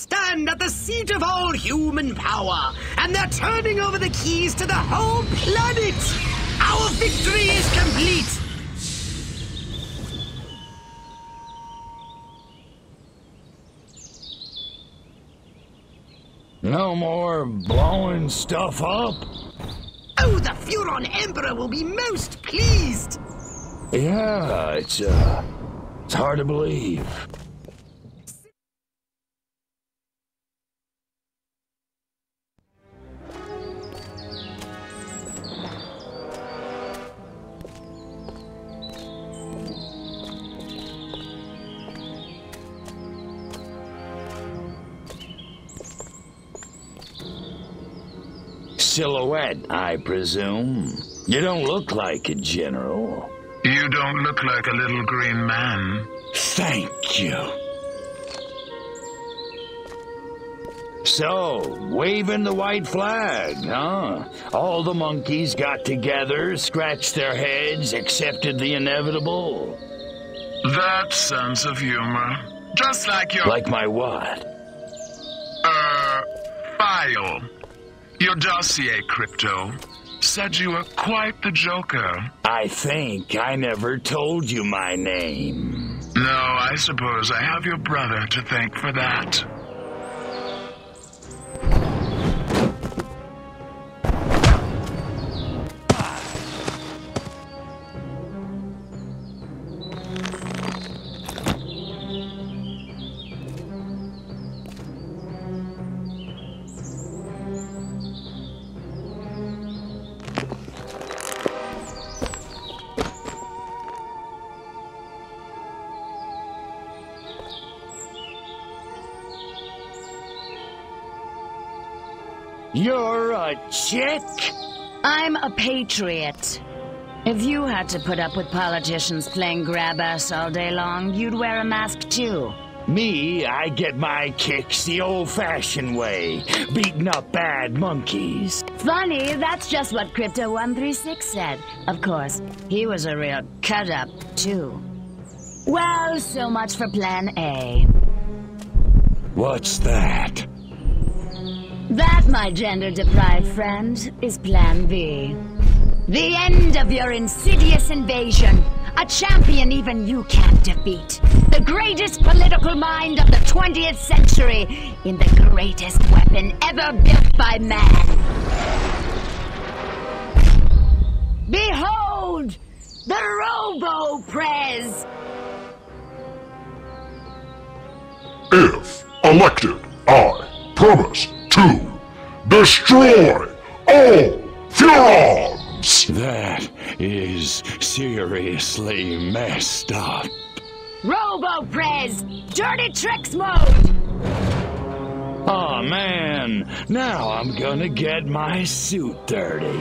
stand at the seat of all human power, and they're turning over the keys to the whole planet. Our victory is complete. No more blowing stuff up? Oh, the Furon Emperor will be most pleased. Yeah, it's, uh, it's hard to believe. Silhouette, I presume. You don't look like a general. You don't look like a little green man. Thank you. So, waving the white flag, huh? All the monkeys got together, scratched their heads, accepted the inevitable. That sense of humor. Just like your... Like my what? Uh, file. Your dossier, Crypto, said you were quite the joker. I think I never told you my name. No, I suppose I have your brother to thank for that. You're a chick? I'm a patriot. If you had to put up with politicians playing grab ass all day long, you'd wear a mask too. Me, I get my kicks the old-fashioned way, beating up bad monkeys. Funny, that's just what Crypto 136 said. Of course, he was a real cut-up, too. Well, so much for Plan A. What's that? That, my gender-deprived friend, is Plan B. The end of your insidious invasion. A champion even you can't defeat. The greatest political mind of the 20th century in the greatest weapon ever built by man. Behold! The Robo-Prez! If elected, I promise destroy all Furons! That is seriously messed up. Robo-Prez! Dirty Tricks mode! Oh man, now I'm gonna get my suit dirty.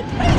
So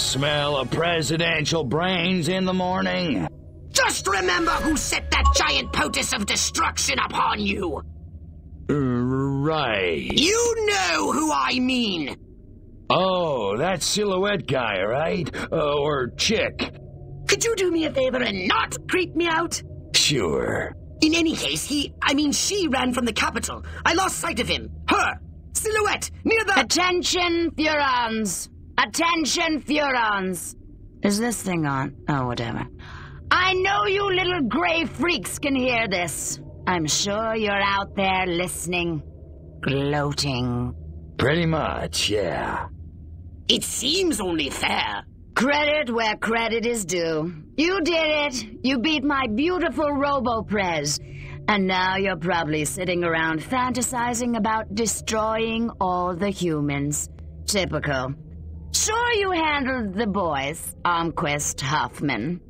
smell of presidential brains in the morning? Just remember who set that giant potus of destruction upon you. Right. You know who I mean. Oh, that silhouette guy, right? Uh, or chick. Could you do me a favor and not creep me out? Sure. In any case, he, I mean, she ran from the capital. I lost sight of him. Her. Silhouette. Near the. Attention, Furons! Attention, Furons! Is this thing on? Oh, whatever. I know you little gray freaks can hear this. I'm sure you're out there listening, gloating. Pretty much, yeah. It seems only fair. Credit where credit is due. You did it. You beat my beautiful RoboPrez. And now you're probably sitting around fantasizing about destroying all the humans. Typical. Sure, you handled the boys, Armquist Huffman.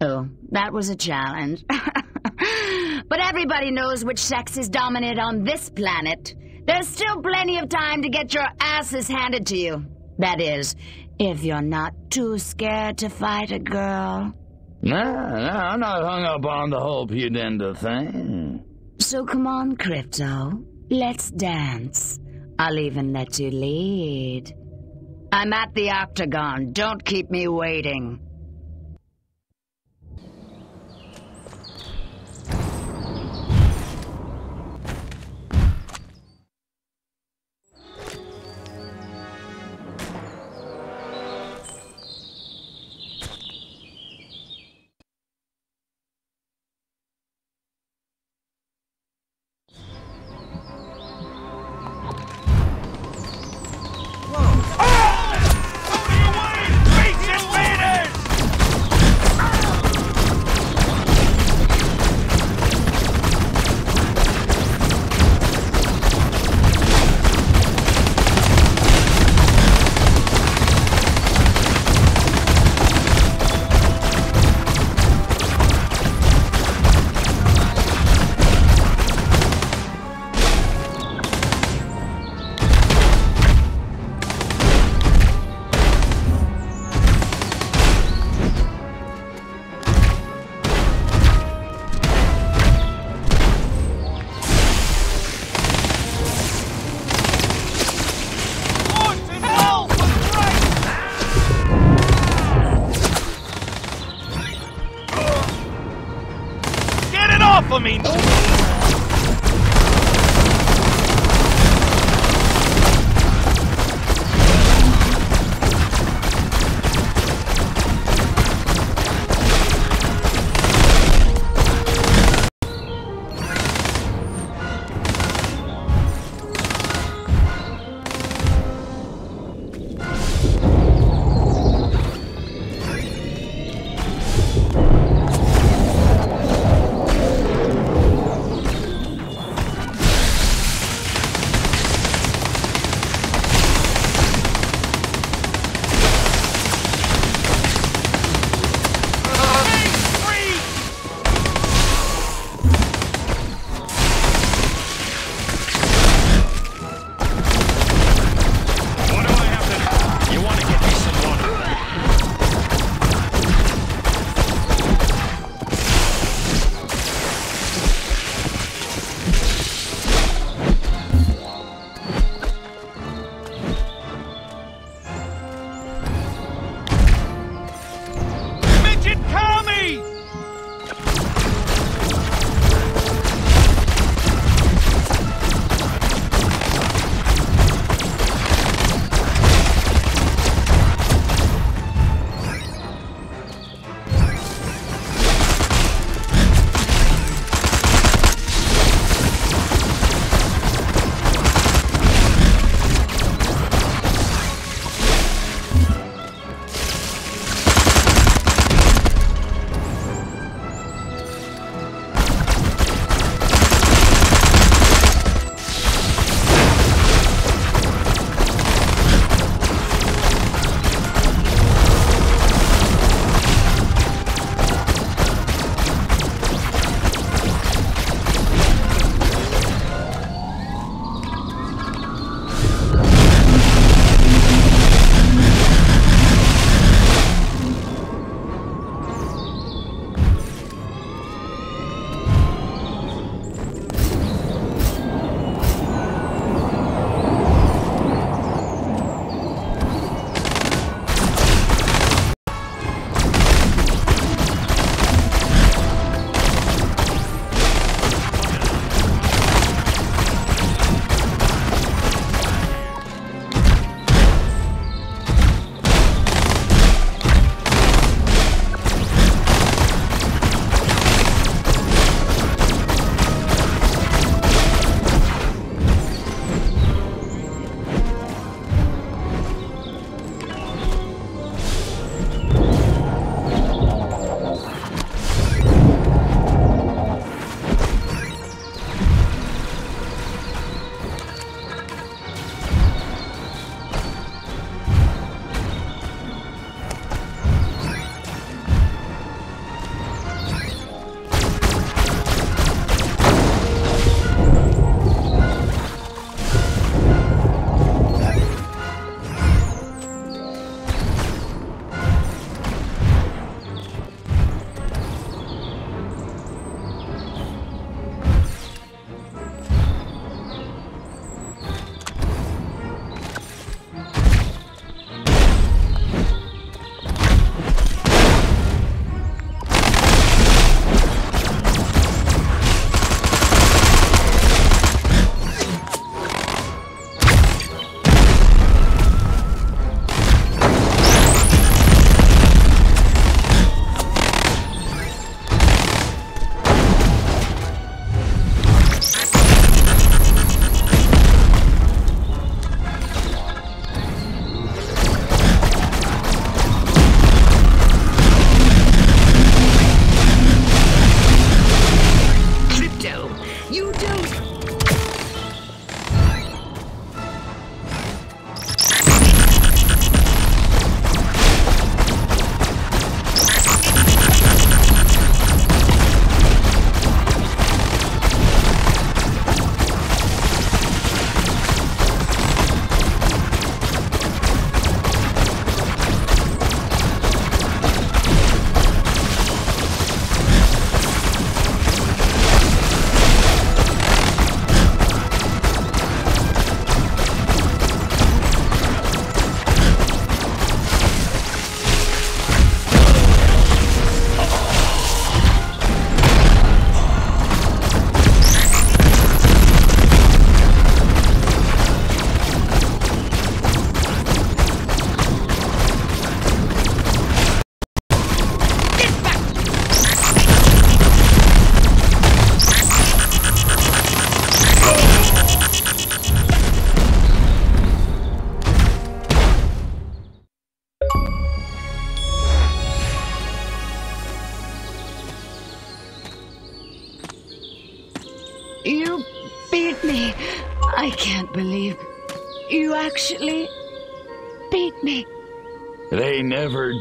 Oh, that was a challenge. but everybody knows which sex is dominant on this planet. There's still plenty of time to get your asses handed to you. That is, if you're not too scared to fight a girl. Nah, nah, I'm not hung up on the whole pudenda thing. So come on, Crypto. Let's dance. I'll even let you lead. I'm at the Octagon. Don't keep me waiting.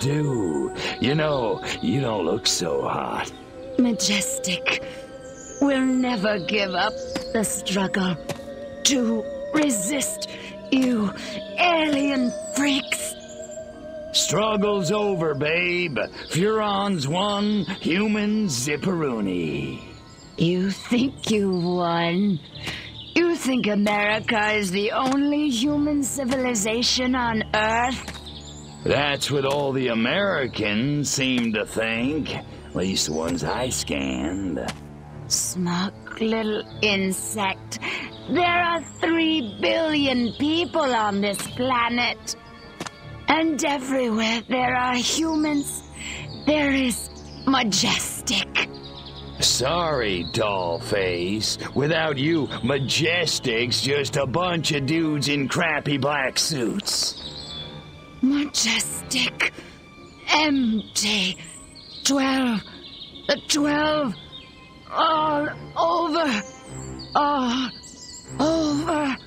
Do. You know, you don't look so hot. Majestic We'll never give up the struggle to resist you alien freaks. Struggle's over, babe. Furon's won, humans zipperoonie. You think you won? You think America is the only human civilization on Earth? That's what all the Americans seem to think. At least the ones I scanned. Smug little insect. There are three billion people on this planet. And everywhere there are humans, there is majestic. Sorry, dollface. Without you, Majestic's just a bunch of dudes in crappy black suits. Majestic. Empty. Twelve. The twelve. All over. All over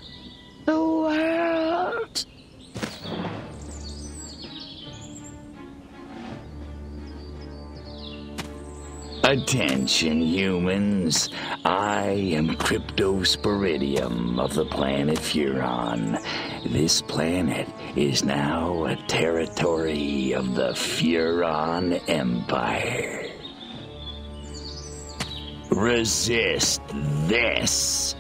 Attention, humans. I am Cryptosporidium of the planet Furon. This planet is now a territory of the Furon Empire. Resist this.